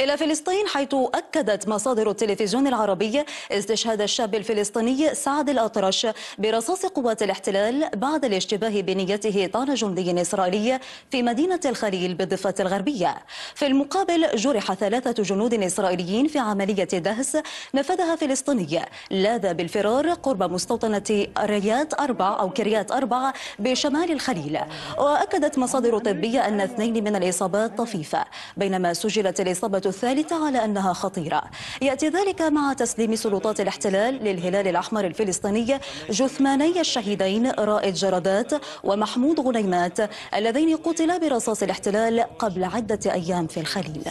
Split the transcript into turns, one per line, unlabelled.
إلى فلسطين حيث أكدت مصادر التلفزيون العربي استشهاد الشاب الفلسطيني سعد الأطرش برصاص قوات الاحتلال بعد الاشتباه بنيته طال جندي إسرائيلي في مدينة الخليل بالضفة الغربية. في المقابل جرح ثلاثة جنود إسرائيليين في عملية دهس نفذها فلسطيني. لاذ بالفرار قرب مستوطنة ريات أربع أو كريات أربع بشمال الخليل. وأكدت مصادر طبية أن اثنين من الإصابات طفيفة بينما سجلت الإصابة الثالثة على أنها خطيرة. يأتي ذلك مع تسليم سلطات الاحتلال للهلال الأحمر الفلسطيني جثماني الشهيدين رائد جردات ومحمود غنيمات اللذين قتلا برصاص الاحتلال قبل عدة أيام في الخليل.